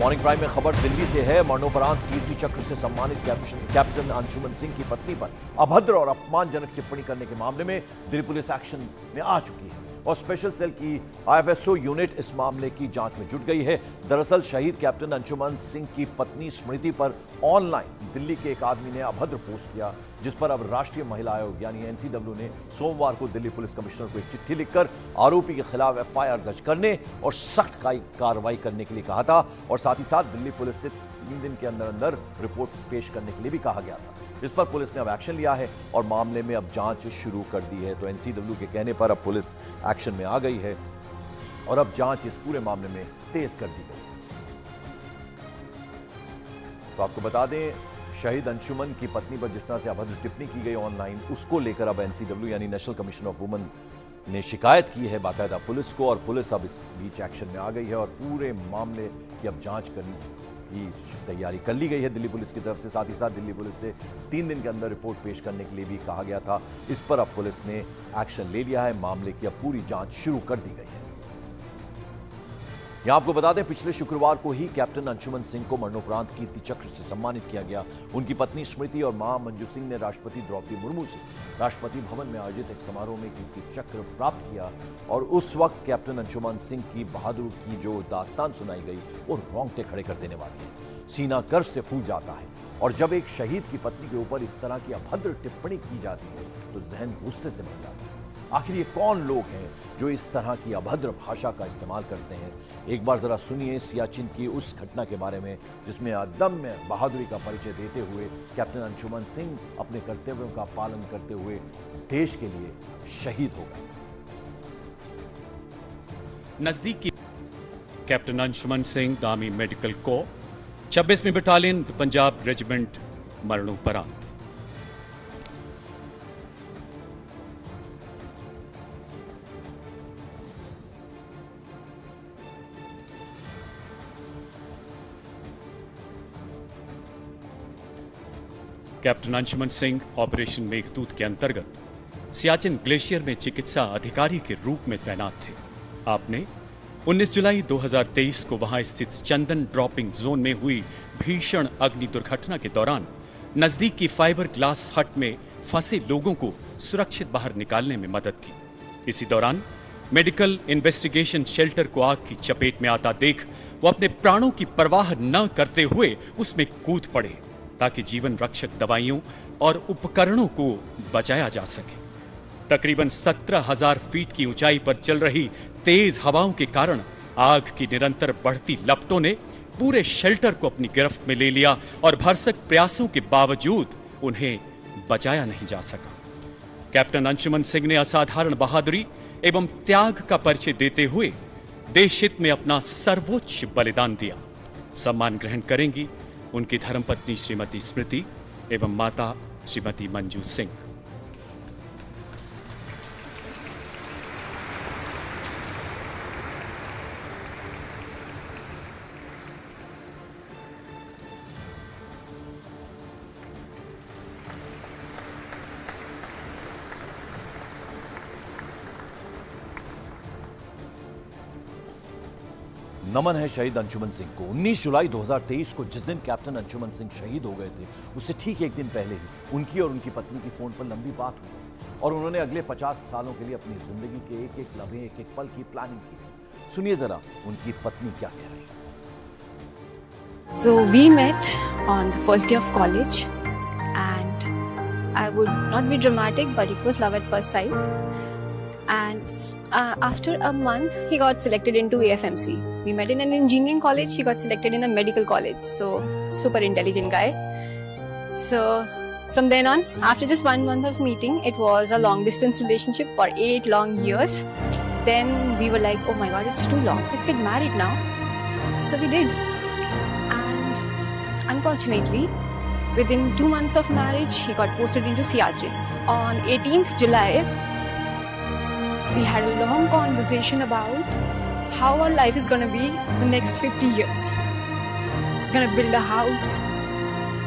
Morning prime में खबर दिल्ली से है। मरणोपरांत कीर्ति चक्र से सम्मानित कैप्टन अंशुमन सिंह की पत्नी पर अभद्र और अपमानजनक टिप्पणी करने के मामले में दिल्ली पुलिस एक्शन में आ चुकी है। और स्पेशल सेल की आईएफएसओ यूनिट इस मामले की जाँच में जुट गई है। दरअसल शहीद कैप्टन अंशुमन सिंह की पत्नी स्मृति पर ऑनलाइन दिल्ली के एक आदमी ने अभद्र पोस्ट किया, जिस पर अब राष्ट्रीय महिला आयोग यानी एनसीडब्ल्यू ने सोमवार को दिल्ली पुलिस कमिश्नर को एक चिट्ठी लिखकर आरोपी के खिलाफ एफआईआर दर्ज करने और सख्त कार्रवाई करने के लिए कहा था। और साथ ही साथ दिल्ली पुलिस से तीन दिन के अंदर अंदर रिपोर्ट पेश करने के लिए भी कहा गया था। इस पर पुलिस ने अब एक्शन लिया है और मामले में अब जाँच शुरू कर दी है। तो एनसीडब्ल्यू के कहने पर अब पुलिस एक्शन में आ गई है और अब जाँच इस पूरे मामले में तेज कर दी गई। तो आपको बता दें, शहीद अंशुमन की पत्नी पर जिस तरह से अभद्र टिप्पणी की गई ऑनलाइन, उसको लेकर अब एनसीडब्ल्यू यानी नेशनल कमीशन ऑफ़ वुमेन ने शिकायत की है बाकायदा पुलिस को और पुलिस अब इस बीच एक्शन में आ गई है और पूरे मामले की अब जाँच करनी की तैयारी कर ली गई है दिल्ली पुलिस की तरफ़ से। साथ ही साथ दिल्ली पुलिस से तीन दिन के अंदर रिपोर्ट पेश करने के लिए भी कहा गया था। इस पर अब पुलिस ने एक्शन ले लिया है। मामले की अब पूरी जाँच शुरू कर दी गई है। यहाँ आपको बता दें, पिछले शुक्रवार को ही कैप्टन अंशुमन सिंह को मरणोपरांत कीर्ति चक्र से सम्मानित किया गया। उनकी पत्नी स्मृति और माँ मंजू सिंह ने राष्ट्रपति द्रौपदी मुर्मू से राष्ट्रपति भवन में आयोजित एक समारोह में कीर्ति चक्र प्राप्त किया और उस वक्त कैप्टन अंशुमन सिंह की बहादुर की जो दास्तान सुनाई गई, वो रोंगटे खड़े कर देने वाली है। सीना गर्व से फूल जाता है और जब एक शहीद की पत्नी के ऊपर इस तरह की अभद्र टिप्पणी की जाती है तो जहन गुस्से से भर जाता है। आखिर ये कौन लोग हैं जो इस तरह की अभद्र भाषा का इस्तेमाल करते हैं? एक बार जरा सुनिए सियाचिन की उस घटना के बारे में, जिसमें अदम्य बहादुरी का परिचय देते हुए कैप्टन अंशुमन सिंह अपने कर्तव्यों का पालन करते हुए देश के लिए शहीद हो गए। नज़दीक की कैप्टन अंशुमन सिंह दामी मेडिकल को 26वीं बटालियन पंजाब रेजिमेंट मरणोपरांत। कैप्टन अंशुमन सिंह ऑपरेशन मेघदूत के अंतर्गत सियाचिन ग्लेशियर में चिकित्सा अधिकारी के रूप में तैनात थे। आपने 19 जुलाई 2023 को वहाँ स्थित चंदन ड्रॉपिंग जोन में हुई भीषण अग्नि दुर्घटना के दौरान नज़दीक की फाइबर ग्लास हट में फंसे लोगों को सुरक्षित बाहर निकालने में मदद की। इसी दौरान मेडिकल इन्वेस्टिगेशन शेल्टर को आग की चपेट में आता देख वो अपने प्राणों की परवाह न करते हुए उसमें कूद पड़े। ताकि जीवन रक्षक दवाइयों और उपकरणों को बचाया जा सके। तकरीबन सत्रह हज़ार फीट की ऊंचाई पर चल रही तेज हवाओं के कारण आग की निरंतर बढ़ती लपटों ने पूरे शेल्टर को अपनी गिरफ्त में ले लिया और भरसक प्रयासों के बावजूद उन्हें बचाया नहीं जा सका। कैप्टन अंशुमन सिंह ने असाधारण बहादुरी एवं त्याग का परिचय देते हुए देश हित में अपना सर्वोच्च बलिदान दिया। सम्मान ग्रहण करेंगी उनकी धर्मपत्नी श्रीमती स्मृति एवं माता श्रीमती मंजू सिंह। नमन है शहीद अंशुमन सिंह को। 19 जुलाई 2023 को जिस दिन कैप्टन अंशुमन सिंह शहीद हो गए थे उससे ठीक एक दिन पहले ही उनकी और उनकी पत्नी की फ़ोन पर लंबी बात हुई और उन्होंने अगले 50 सालों के लिए अपनी ज़िंदगी के एक एक लम्हे एक एक पल की प्लानिंग की सुनिए जरा उनकी पत्नी क्या कह रही So we met on the first day of college, and I would not be dramatic, but it was love at first sight. And uh, after a month, he got selected into AFMC. We met in an engineering college. He got selected in a medical college. So super intelligent guy. So from then on, after just one month of meeting, it was a long distance relationship for eight long years. Then we were like, oh my god, it's too long. Let's get married now. So we did. And unfortunately, within two months of marriage, he got posted into Siachen. On 18th July, we had a long conversation about how our life is gonna be the next 50 years. He's gonna build a house,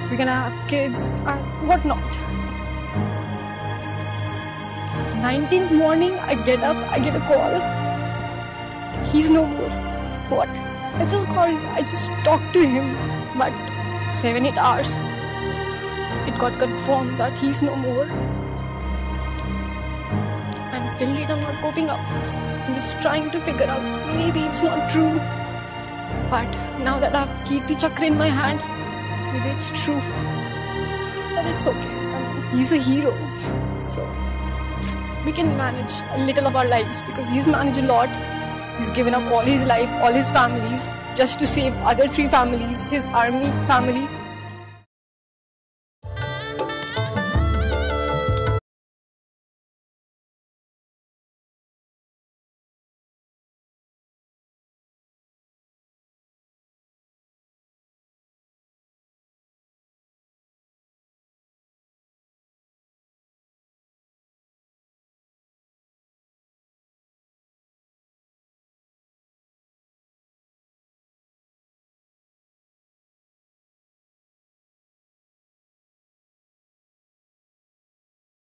we're gonna have kids, and whatnot. 19th morning, I get up, I get a call. He's no more. What? I just called, I just talked to him, but seven, eight hours, it got confirmed that he's no more. And I'm not coping up. I'm just trying to figure out maybe it's not true. But now that I have Kirti Chakra in my hand, maybe it's true. But it's okay. He's a hero. So we can manage a little of our lives because he's managed a lot. He's given up all his life, all his families, just to save other three families, his army family,